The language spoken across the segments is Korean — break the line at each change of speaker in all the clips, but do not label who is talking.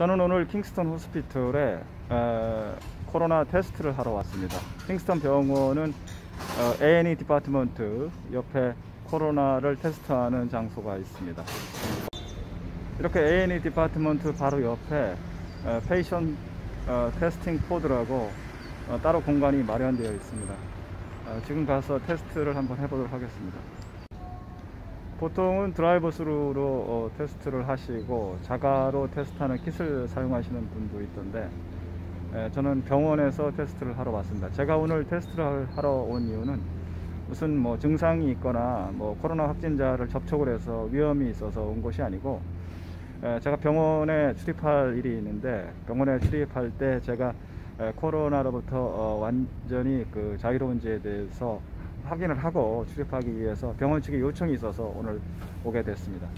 저는 오늘 킹스턴 hospital에 어, 코로나 테스트를 하러 왔습니다. 킹스턴 병원은 어, A&E department 옆에 코로나를 테스트하는 장소가 있습니다. 이렇게 A&E department 바로 옆에 어, patient 어, testing pod라고 어, 따로 공간이 마련되어 있습니다. 어, 지금 가서 테스트를 한번 해보도록 하겠습니다. 보통은 드라이버 스루로 어, 테스트를 하시고 자가로 테스트하는 킷을 사용하시는 분도 있던데 에, 저는 병원에서 테스트를 하러 왔습니다. 제가 오늘 테스트를 하러 온 이유는 무슨 뭐 증상이 있거나 뭐 코로나 확진자를 접촉을 해서 위험이 있어서 온 것이 아니고 에, 제가 병원에 출입할 일이 있는데 병원에 출입할 때 제가 에, 코로나로부터 어, 완전히 그 자유로운지에 대해서 확인을 하고 출입하기 위해서 병원 측의 요청이 있어서 오늘 오게 됐습니다.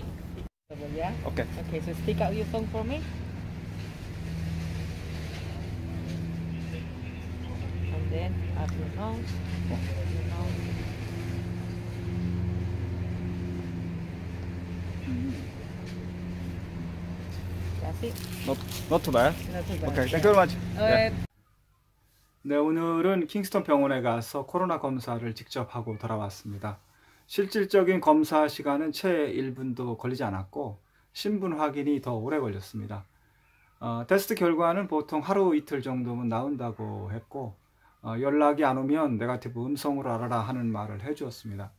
Yeah.
오케이.
Okay, so stick out your tongue for me. And then up your nose. Your nose. That's it.
Not, not too bad.
Not too bad.
오케이, thank you very much.
Uh,
네, 오늘은 킹스턴 병원에 가서 코로나 검사를 직접 하고 돌아왔습니다. 실질적인 검사 시간은 채 1분도 걸리지 않았고 신분 확인이 더 오래 걸렸습니다. 어, 테스트 결과는 보통 하루 이틀 정도면 나온다고 했고 어, 연락이 안 오면 negative 음성으로 알아라 하는 말을 해주었습니다.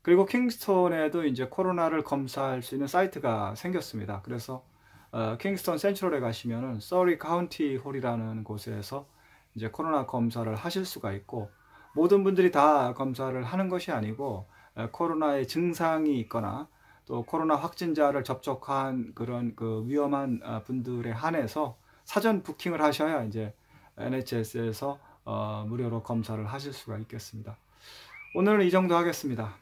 그리고 킹스턴에도 이제 코로나를 검사할 수 있는 사이트가 생겼습니다. 그래서 어, 킹스턴 센트럴에 가시면은 서리 카운티 홀이라는 곳에서 이제 코로나 검사를 하실 수가 있고 모든 분들이 다 검사를 하는 것이 아니고 에, 코로나의 증상이 있거나 또 코로나 확진자를 접촉한 그런 그 위험한 어, 분들에 한해서 사전 부킹을 하셔야 이제 NHS에서 어, 무료로 검사를 하실 수가 있겠습니다. 오늘은 이 정도 하겠습니다.